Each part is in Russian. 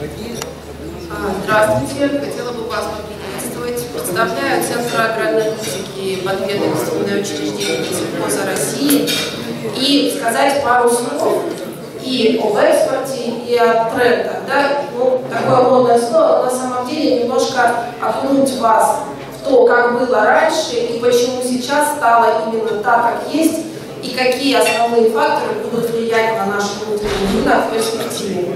А, здравствуйте, хотела бы вас поприветствовать. Представляю Центр агроаналитики подведомственное учреждение Минсельхоза России и сказать пару слов и об экспорте, и о трендах. Да? Ну, такое модное слово, на самом деле немножко окунуть вас в то, как было раньше и почему сейчас стало именно так, как есть, и какие основные факторы будут влиять на наш внутренний рынок в перспективе.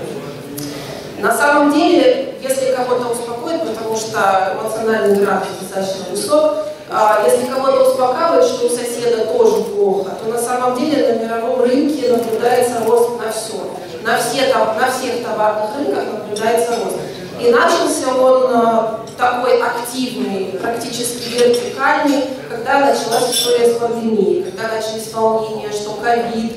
На самом деле, если кого-то успокоит, потому что эмоциональный график достаточно высок, а, если кого-то успокаивает, что у соседа тоже плохо, то на самом деле на мировом рынке наблюдается рост на все. На, все, на всех товарных рынках наблюдается рост. И начался он а, такой активный, практически вертикальный, когда началась история с пандемией, когда начались волнения, что ковид,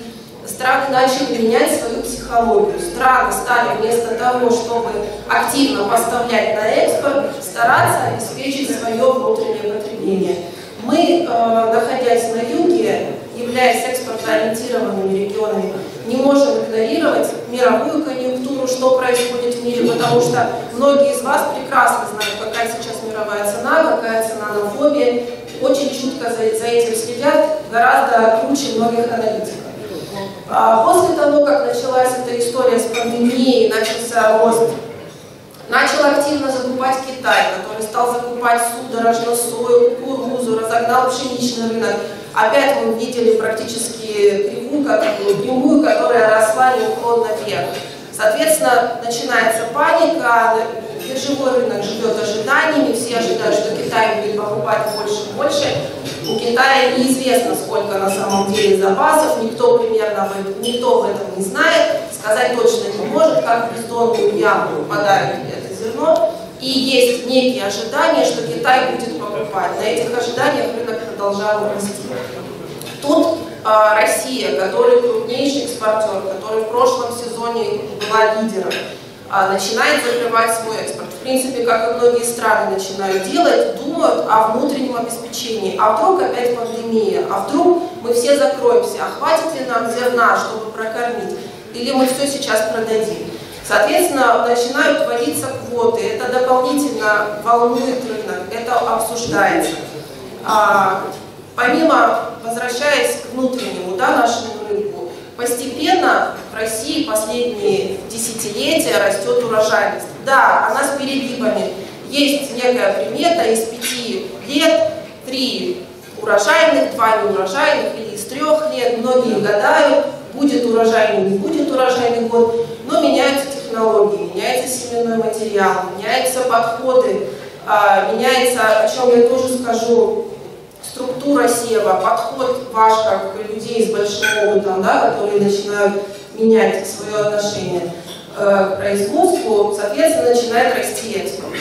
страны начали менять свою психологию. Страны стали вместо того, чтобы активно поставлять на экспорт, стараться обеспечить свое внутреннее потребление. Мы, э, находясь на юге, являясь экспортоориентированными регионами, не можем игнорировать мировую конъюнктуру, что происходит в мире, потому что многие из вас прекрасно знают, какая сейчас мировая цена, какая цена на фобе, очень чутко за, за этим следят, гораздо круче многих аналитиков. А после того, как началась эта история с пандемией, начался рост, начал активно закупать Китай, который стал закупать судорожно сою, кукурузу, разогнал пшеничный рынок. Опять мы видели практически кривую, прямую, которая росла неуклонно вверх. Соответственно, начинается паника, биржевой рынок живет ожиданиями, все ожидают, что Китай будет покупать больше и больше. У Китая неизвестно, сколько на самом деле запасов, никто примерно никто в этом не знает, сказать точно не может, как в бездонную яму упадает это зерно. И есть некие ожидания, что Китай будет покупать. На этих ожиданиях рынок продолжал расти. Тут э, Россия, который крупнейший экспортер, который в прошлом сезоне была лидером, а, начинает закрывать свой экспорт. В принципе, как и многие страны начинают делать, думают о внутреннем обеспечении. А вдруг опять пандемия? А вдруг мы все закроемся? А хватит ли нам зерна, чтобы прокормить? Или мы все сейчас продадим? Соответственно, начинают вводиться квоты, это дополнительно волнует рынок, это обсуждается. А, помимо, возвращаясь к внутреннему да, нашему Постепенно в России последние десятилетия растет урожайность. Да, она с перегибами. Есть некая примета из пяти лет, три урожайных, два неурожайных или из трех лет. Многие гадают, будет урожайный, не будет урожайный год, но меняются технологии, меняется семенной материал, меняются подходы, а, меняется, о чем я тоже скажу, структура сева, подход ваш как людей с большим опытом, да, которые начинают менять свое отношение э, к производству, соответственно, начинает расти экспорт.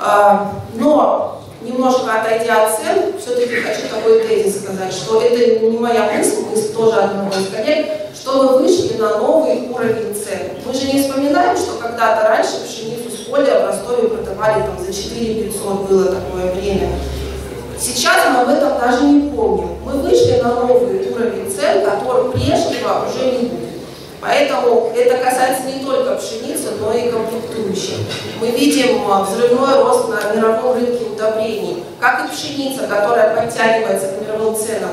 Э, но, немножко отойдя от цен, все-таки хочу такой тезис сказать, что это не моя мысль, мысль тоже одного из коллег, что мы вышли на новый уровень цен. Мы же не вспоминаем, что когда-то раньше пшеницу с поля в Ростове продавали там, за 4 500, было такое время. Сейчас мы об этом даже не помним. Мы вышли на новый уровень цен, который прежнего уже не будет. Поэтому это касается не только пшеницы, но и комплектующих. Мы видим а, взрывной рост на мировом рынке удобрений, как и пшеница, которая подтягивается к мировым ценам.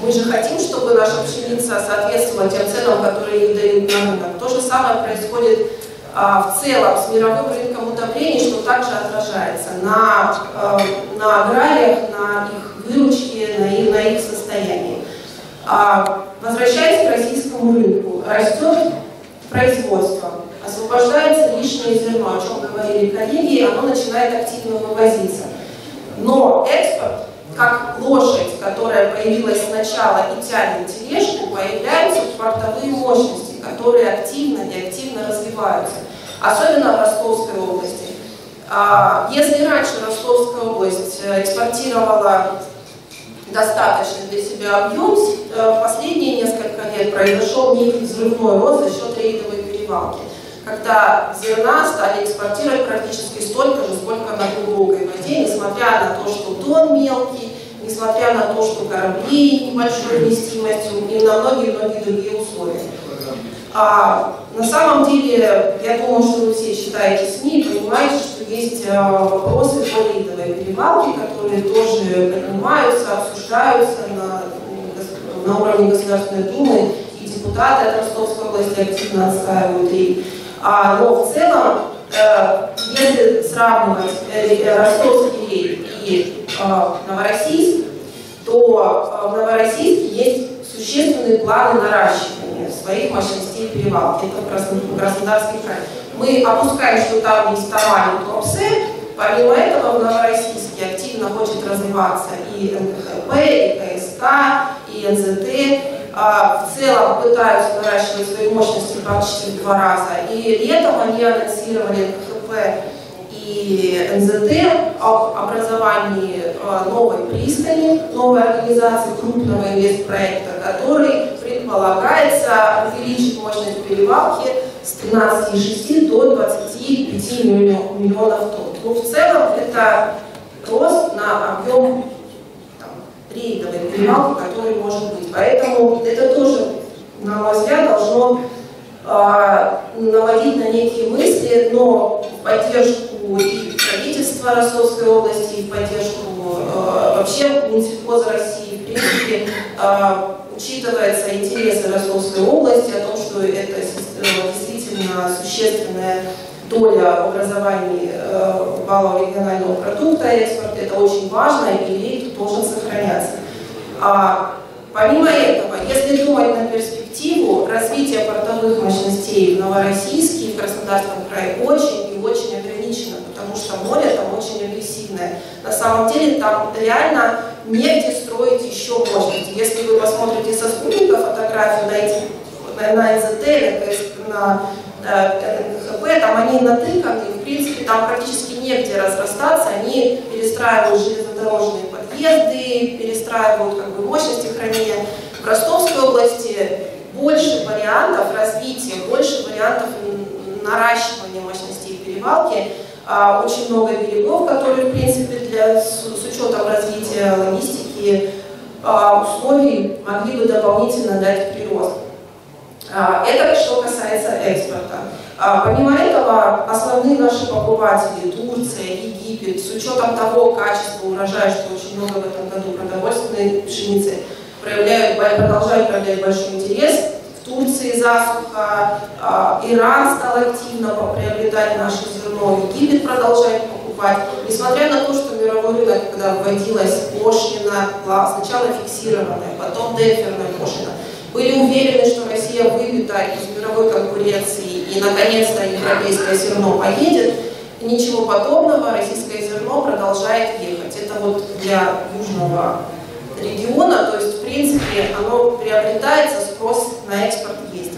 Мы же хотим, чтобы наша пшеница соответствовала тем ценам, которые ей дают на рынок. То же самое происходит в целом с мировым рынком удобрений, что также отражается на, а, на аграриях, на их выручке, на их, на их состоянии. А, возвращаясь к российскому рынку, растет производство, освобождается лишнее зерно, о чем говорили коллеги, оно начинает активно вывозиться. Но экспорт, как лошадь, которая появилась сначала и тянет тележку, появляются портовые мощности которые активно и активно развиваются, особенно в Ростовской области. А, если раньше Ростовская область э, экспортировала достаточно для себя объем, э, в последние несколько лет произошел некий взрывной рост за счет рейдовой перевалки, когда зерна стали экспортировать практически столько же, сколько на глубокой воде, несмотря на то, что тон мелкий, несмотря на то, что корабли небольшой вместимостью и на многие-многие другие условия. А, на самом деле, я думаю, что вы все читаете СМИ и понимаете, что есть а, вопросы по литовой перевалке, которые тоже поднимаются, обсуждаются на, на уровне Государственной Думы, и депутаты от Ростовской области активно отстаивают. И, а, но в целом, э, если сравнивать э, ростовский рейд и э, Новороссийск, то э, в Новороссийске есть существенные планы наращивания своих мощностей перевалки. Это Краснодарский край. Мы опускаем, что там есть Тамань и Туапсе. Помимо этого в Новороссийске активно хочет развиваться и НХП, и КСК, и НЗТ. А, в целом пытаются наращивать свои мощности почти в два раза. И летом они анонсировали НХП и НЗТ об образовании а, новой пристани, новой организации крупного инвестпроекта, который предполагается увеличить мощность перевалки с 13,6 до 25 миллионов тонн. Но ну, в целом это рост на объем рейдовой перевалки, который может быть. Поэтому это тоже, на мой взгляд, должно э, наводить на некие мысли, но в поддержку и правительства Ростовской области, и в поддержку э, вообще Минсельхоза России, в принципе, э, учитывается интересы Ростовской области о том, что это действительно существенная доля образования э, валового регионального продукта экспорта. Это очень важно, и рейд должен сохраняться. А, помимо этого, если думать на перспективу, развитие портовых мощностей в Новороссийске и в Краснодарском крае очень и очень ограничено, потому что море там очень агрессивное. На самом деле там реально негде строить еще мощности. Если вы посмотрите со спутника фотографию на эти на, на НЗТ, на НХП, там они натыканы, и в принципе там практически негде разрастаться, они перестраивают железнодорожные подъезды, перестраивают как бы, мощности хранения. В Ростовской области больше вариантов развития, больше вариантов наращивания мощностей перевалки, очень много берегов, которые, в принципе, для, с, с учетом развития логистики а, условий могли бы дополнительно дать прирост. А, это что касается экспорта. Помимо этого, основные наши покупатели, Турция, Египет, с учетом того качества урожая, что очень много в этом году продовольственной пшеницы, проявляют, продолжают проявлять большой интерес Турции засуха, а, Иран стал активно приобретать наше зерно, Египет продолжает покупать. Несмотря на то, что мировой рынок, когда вводилась пошлина, сначала фиксированная, потом демпферная пошлина, были уверены, что Россия выбита из мировой конкуренции и наконец-то европейское зерно поедет, ничего подобного, российское зерно продолжает ехать. Это вот для южного региона, то есть в принципе оно приобретается, спрос на экспорт есть.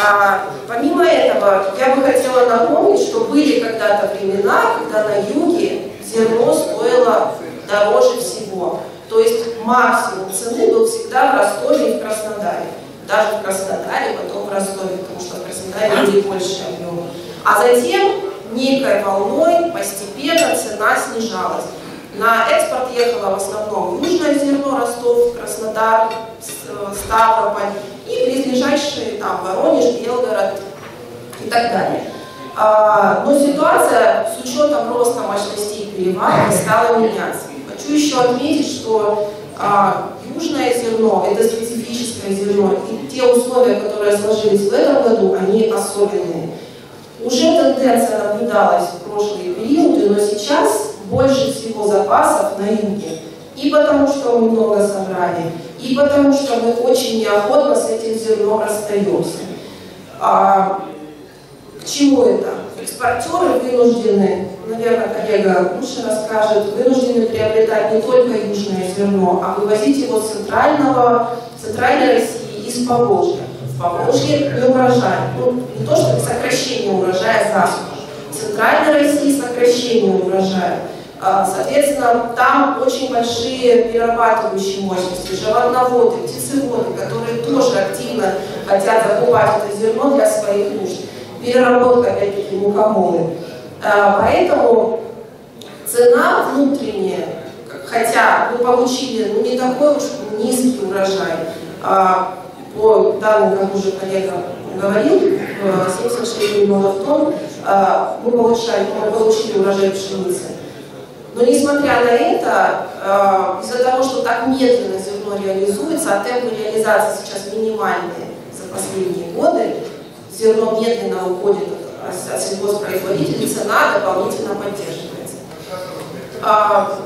А, помимо этого, я бы напомнить, что были когда-то времена, когда на юге зерно стоило дороже всего. То есть максимум цены был всегда в Ростове и в Краснодаре. Даже в Краснодаре, потом в Ростове, потому что в Краснодаре были больше объемы. А затем некой волной постепенно цена снижалась. На экспорт ехало в основном южное зерно, Ростов, Краснодар, э, Ставрополь и близлежащие там Воронеж, Белгород и так далее. А, но ситуация с учетом роста мощностей перевалки стала меняться. Хочу еще отметить, что а, южное зерно – это специфическое зерно, и те условия, которые сложились в этом году, они особенные. Уже тенденция наблюдалась в прошлые периоды, но сейчас больше всего запасов на юге. И потому что мы много собрали, и потому что мы очень неохотно с этим зерном расстаемся. К чему это? Экспортеры вынуждены, наверное, коллега лучше расскажет, вынуждены приобретать не только южное зерно, а вывозить его с центрального, центральной России из Поволжья. В Поволжье не урожай. Ну, не то, что сокращение урожая засуха. В центральной России сокращение урожая. А, соответственно, там очень большие перерабатывающие мощности, животноводы, птицеводы, которые тоже активно хотят закупать это зерно для своих нужд. Переработка, опять-таки, мукомолы. А, поэтому цена внутренняя хотя мы получили ну, не такой уж низкий урожай, а, по данным, как уже коллега говорил, 76 э, миллионов тонн а, мы, получали, мы получили урожай пшеницы. Но несмотря на это, а, из-за того, что так медленно зерно реализуется, а темпы реализации сейчас минимальные за последние годы, зерно медленно уходит от сельхозпроизводителей, цена дополнительно поддерживается. А,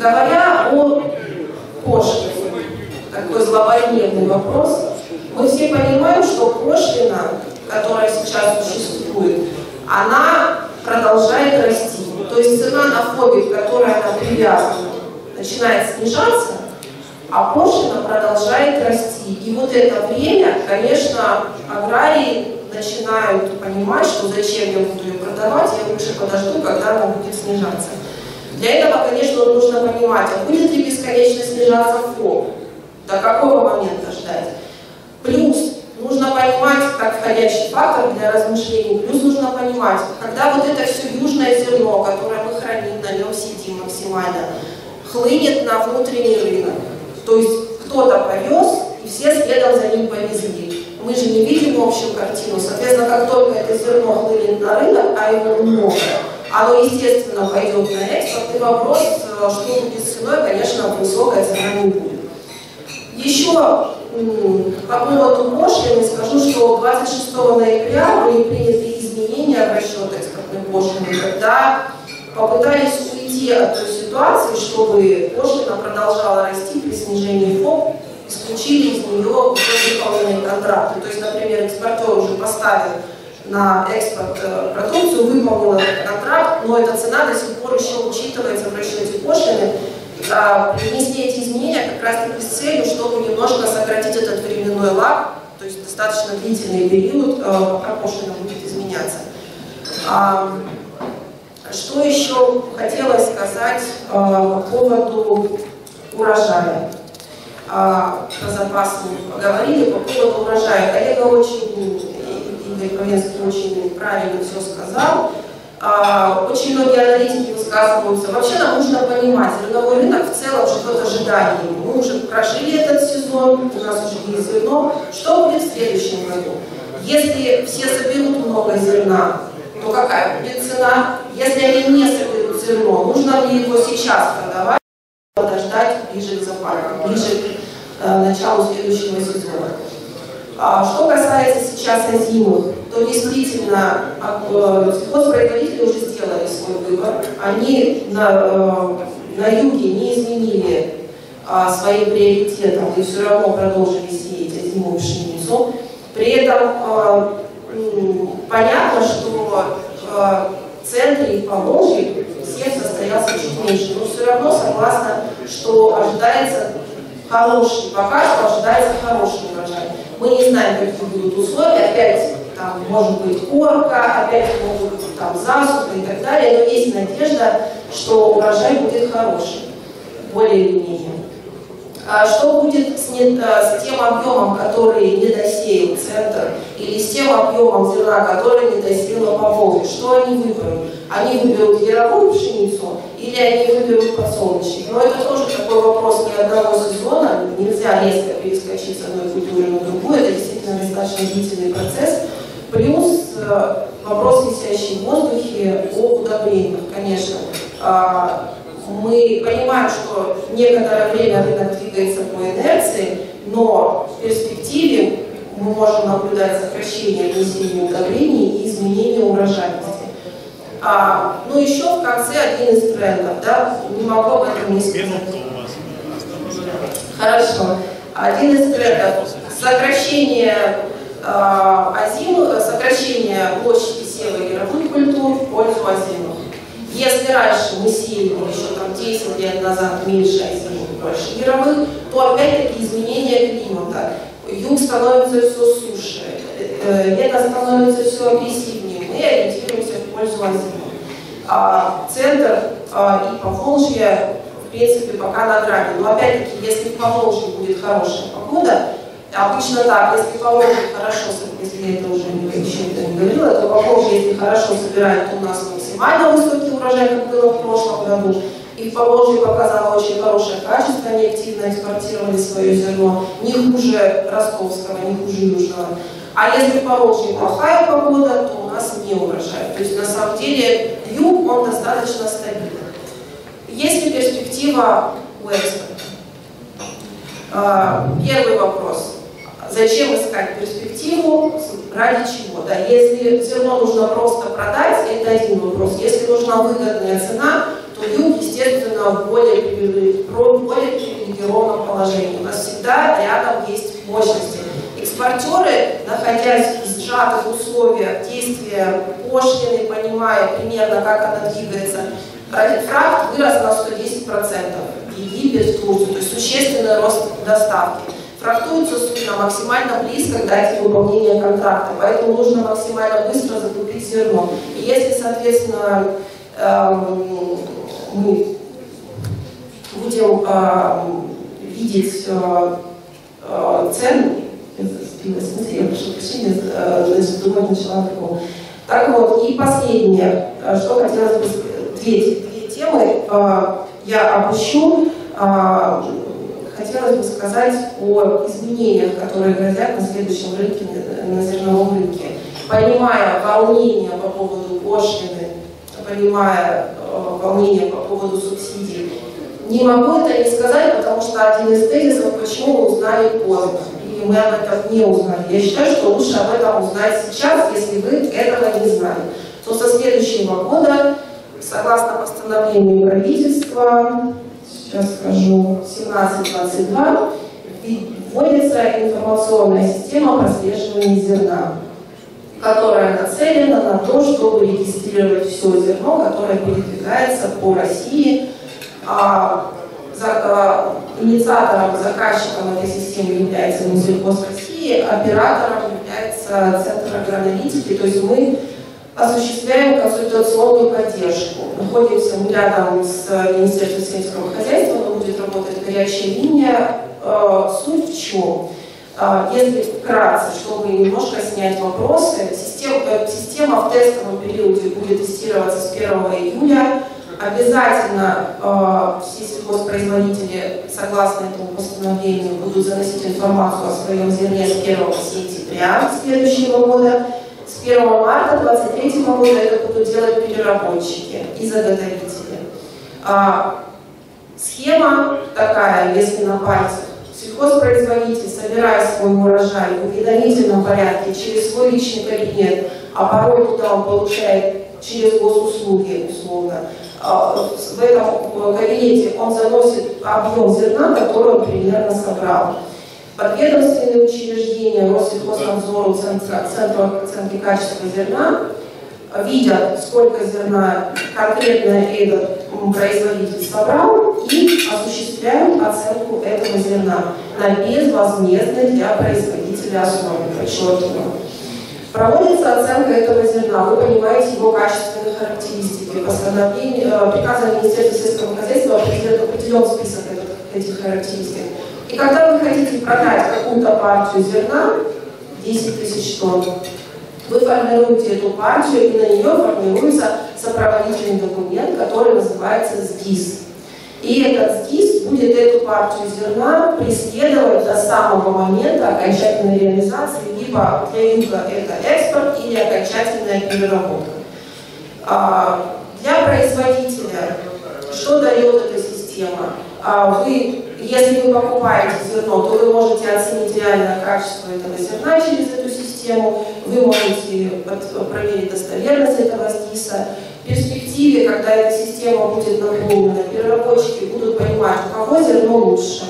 говоря о пошлине, такой злободневный вопрос, мы все понимаем, что пошлина, которая сейчас существует, она продолжает расти. То есть цена на фобе, к которой она привязана, начинает снижаться, а пошлина продолжает расти. И вот это время, конечно, аграрии начинают понимать, что зачем я буду ее продавать, я лучше подожду, когда она будет снижаться. Для этого, конечно, нужно понимать, а будет ли бесконечно снижаться фоб, до какого момента ждать. Плюс нужно понимать, как входящий фактор для размышлений, плюс нужно понимать, когда вот это все южное зерно, которое мы храним, на нем сидим максимально, хлынет на внутренний рынок, то есть кто-то повез, и все следом за ним повезли. Мы же не видим общую картину. Соответственно, как только это зерно хлынет на рынок, а его много, оно, естественно, пойдет на экспорт, и вопрос, э, что будет с ценой, конечно, высокая цена не будет. Еще по поводу пошлины скажу, что 26 ноября были приняты изменения в расчет экспортной пошлины, когда попытались уйти от ситуации, чтобы пошлина продолжала расти при снижении ФОП, исключили из нее выполненные контракты. То есть, например, экспортер уже поставил на экспорт э, продукцию, выполнил этот контракт, но эта цена до сих пор еще учитывается в расчете пошлины. А, принесли эти изменения как раз таки с целью, чтобы немножко сократить этот временной лаг, то есть достаточно длительный период, э, пока пошлина будет изменяться. Что еще хотелось сказать э, по поводу урожая? А, про запасы мы поговорили, по поводу урожая. Коллега очень, Игорь Ковенский очень правильно все сказал. А, очень многие аналитики высказываются. Вообще нам нужно понимать, зерновой рынок в целом живет ожиданием. Мы уже прожили этот сезон, у нас уже есть зерно. Что будет в следующем году? Если все соберут много зерна, то какая будет цена? Если они не соберут зерно, нужно ли его сейчас продавать, подождать ближе к запарке, ближе к э, началу следующего сезона? А, что касается сейчас озимых, то действительно а, сельхозпроизводители уже сделали свой выбор. Они на, э, на юге не изменили а, своим приоритетом и все равно продолжили сеять озимую пшеницу. При этом понятно, что в центре и Поволжье сев состоялся чуть меньше, но все равно согласна, что ожидается хороший, пока что ожидается хороший урожай. Мы не знаем, какие будут условия, опять там может быть корка, опять могут быть там засуха и так далее, но есть надежда, что урожай будет хороший, более или менее. А что будет с, не, э, с тем объемом, который не досеял центр, или с тем объемом зерна, который не досеяла Поволжье? Что они выберут? Они выберут яровую пшеницу или они выберут подсолнечник? Но это тоже такой вопрос не одного сезона, нельзя резко перескочить с одной культуры на другую, это действительно достаточно длительный процесс. Плюс э, вопрос, висящий в воздухе, о удобрениях, конечно. А, мы понимаем, что некоторое время рынок двигается по инерции, но в перспективе мы можем наблюдать сокращение внесения удобрений и изменение урожайности. А, ну еще в конце один из трендов, да, не могу об этом не сказать. Хорошо. Один из трендов – сокращение э, озим, сокращение площади сева яровых культур в пользу озимых. Если раньше мы сеяли еще там 10 лет назад меньше озимых, больше яровых, то опять-таки изменение климата. Юг становится все суше, э, лето становится все агрессивнее. Мы ориентируемся в пользу озимых. А, центр а, и Поволжье, в принципе, пока на грани. Но опять-таки, если в Поволжье будет хорошая погода, Обычно так, если Поволжье хорошо, если я это уже еще не говорила, то Поволжье, если хорошо собирает, то у нас максимально высокий урожай, как было в прошлом году. и в Поволжье показало очень хорошее качество, они активно экспортировали свое зерно, не хуже ростовского, не хуже южного. А если в Поволжье плохая погода, то у нас не урожай. То есть на самом деле юг, он достаточно стабилен. Есть ли перспектива у экспорта? А, первый вопрос. Зачем искать перспективу? Ради чего? Да, если зерно нужно просто продать, это один вопрос. Если нужна выгодная цена, то юг, естественно, в более, более привилегированном положении. У нас всегда рядом есть мощности. Экспортеры, находясь в сжатых условиях действия пошлины, понимая примерно, как она двигается, фракт вырос на 110%. Египет, Турцию, то есть существенный рост доставки. Фрактуется судно максимально близко к дате выполнения контракта, поэтому нужно максимально быстро закупить зерно. И если, соответственно, эм, мы будем эм, видеть э, э, цены, я прошу прощения, э, думать начала другого. Так вот, и последнее, что хотелось бы, две, две темы я опущу хотелось бы сказать о изменениях, которые грозят на следующем рынке, на зерновом рынке. Понимая волнение по поводу пошлины, понимая э, волнение по поводу субсидий, не могу это не сказать, потому что один из тезисов, почему мы узнали поздно. И мы об этом не узнали. Я считаю, что лучше об этом узнать сейчас, если вы этого не знали. То со следующего года, согласно постановлению правительства, сейчас скажу, 1722, вводится информационная система прослеживания зерна, которая нацелена на то, чтобы регистрировать все зерно, которое передвигается по России. А, а, инициатором, заказчиком этой системы является Минсельхоз России, оператором является Центр агроаналитики, то есть мы осуществляем консультационную поддержку. Находимся мы рядом с Министерством сельского хозяйства, работать горячая линия. Э, суть в чем? Э, если вкратце, чтобы немножко снять вопросы, система, э, система в тестовом периоде будет тестироваться с 1 июля. Обязательно все сельхозпроизводители, согласно этому постановлению, будут заносить информацию о своем зерне с 1 сентября следующего года. С 1 марта 2023 года это будут делать переработчики и заготовители. А, схема такая, если на пальцах. Сельхозпроизводитель, собирая свой урожай в уведомительном порядке через свой личный кабинет, а порой туда он получает через госуслуги условно, а, в этом кабинете он заносит объем зерна, который он примерно собрал. Подведомственные учреждения Россельхознадзору, Центра оценки качества зерна видят, сколько зерна конкретно этот производитель собрал и осуществляют оценку этого зерна на безвозмездной для производителя основе, подчеркиваю. Проводится оценка этого зерна, вы понимаете его качественные характеристики. Постановление, э, приказом Министерства сельского хозяйства определен список этих характеристик. И когда вы хотите продать какую-то партию зерна, 10 тысяч тонн, вы формируете эту партию, и на нее формируется сопроводительный документ, который называется СГИС. И этот СГИС будет эту партию зерна преследовать до самого момента окончательной реализации, либо для юга это экспорт или окончательная переработка. А, для производителя что дает эта система? А, вы если вы покупаете зерно, то вы можете оценить реальное качество этого зерна через эту систему, вы можете проверить достоверность этого СТИСа. В перспективе, когда эта система будет наполнена, переработчики будут понимать, у кого зерно лучше,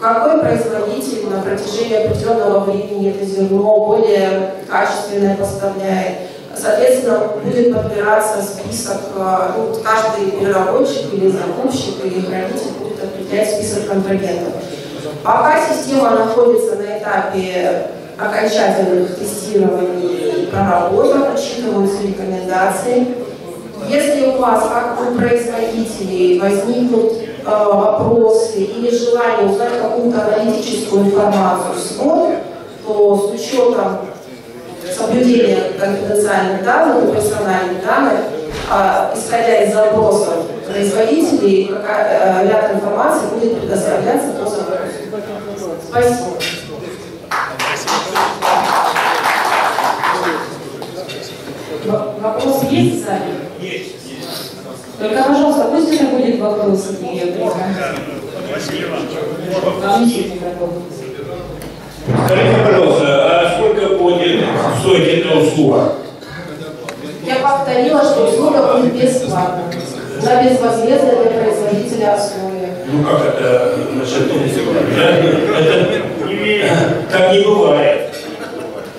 какой производитель на протяжении определенного времени это зерно более качественное поставляет. Соответственно, будет подбираться список, э, ну, каждый переработчик или закупщик или хранитель определять список контрагентов. Пока система находится на этапе окончательных тестирований и проработок, учитываются рекомендации. Если у вас, как у производителей, возникнут э, вопросы или желание узнать какую-то аналитическую информацию свод, то с учетом соблюдения конфиденциальных данных и персональных данных а, исходя из запросов производителей, какая, ряд информации будет предоставляться по запросу. Спасибо. Вопросы есть в зале? Есть. Только, пожалуйста, пусть это будет вопрос Спасибо. Скажите, пожалуйста, а сколько будет стоить эта услуга? Я повторила, что услуга будет бесплатна. На безвозмездное для производителя основе. Ну как это насчет это, Так не бывает.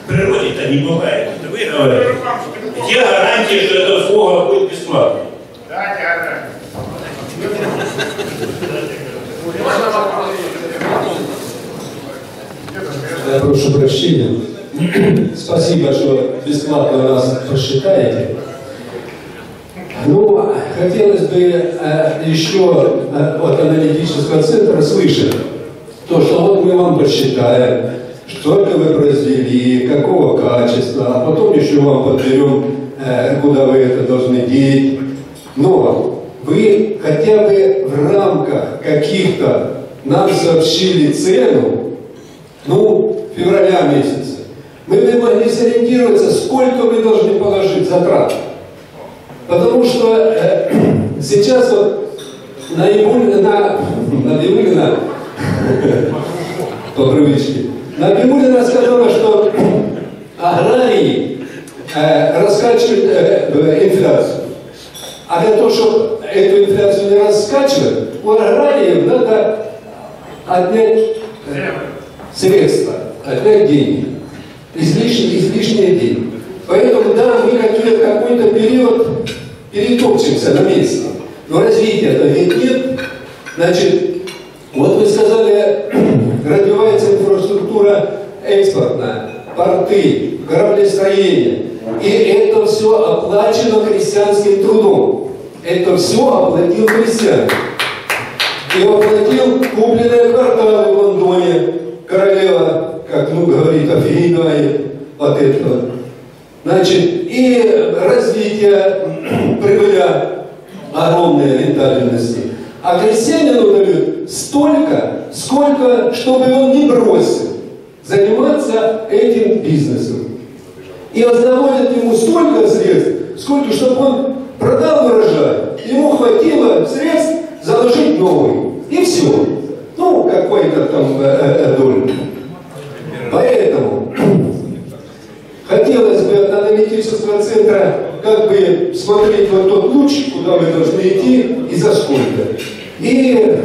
В природе это не бывает. Где гарантия, что эта услуга будет бесплатной? Да, да, Я прошу прощения. Спасибо, что бесплатно нас посчитаете. Ну, хотелось бы э, еще э, от аналитического центра слышать то, что вот мы вам посчитаем, сколько вы произвели, какого качества, а потом еще вам подберем, э, куда вы это должны деть. Но вы хотя бы в рамках каких-то нам сообщили цену, ну, февраля месяца, мы бы могли сориентироваться, сколько мы должны положить затрат. Потому что э, сейчас вот наиболее, на, Набиулина, по привычке, Набиулина сказала, что аграрии э, раскачивают э, инфляцию. А для того, чтобы эту инфляцию не раскачивать, у аграриев надо отнять э, средства, отнять деньги, излишние, излишние деньги. Поэтому, да, мы какой-то период перетопчемся на месте, но развития-то нет. Значит, вот вы сказали, развивается инфраструктура экспортная, порты, кораблестроение. И это все оплачено крестьянским трудом. Это все оплатил крестьянин. И оплатил купленные кварталы в Лондоне. Королева, как ну говорит, офигевает от этого. Значит, и развитие прибыля огромной рентабельности. А крестьянину дают столько, сколько, чтобы он не бросил заниматься этим бизнесом. И вознаводят ему столько средств, сколько, чтобы он продал урожай, ему хватило средств заложить новый. И все. Ну, какой-то там э, э, доль. Поэтому хотелось бы от аналитического центра как бы смотреть вот тот луч, куда мы должны идти и за сколько. И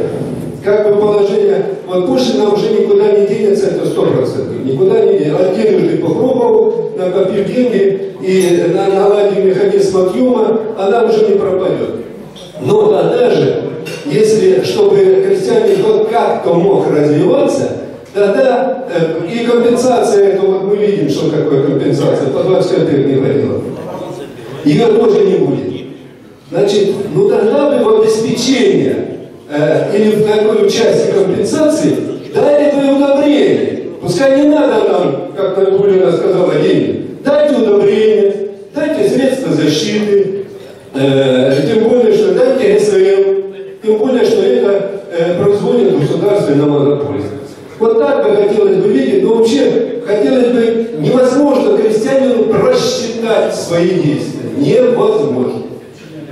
как бы положение, вот Пушкина уже никуда не денется, это сто процентов. Никуда не денется. Единожды попробовал, накопив деньги и наладив механизм отъема, она уже не пропадет. Но тогда же, если, чтобы крестьянин хоть как-то мог развиваться, тогда э, и компенсация, это вот мы видим, что такое компенсация, по 20 копеек не говорила. Ее тоже не будет. Значит, ну тогда бы в обеспечение э, или в такой части компенсации дали бы удобрение. Пускай не надо нам, как Набулина сказала, деньги. Дайте удобрение, дайте средства защиты, э,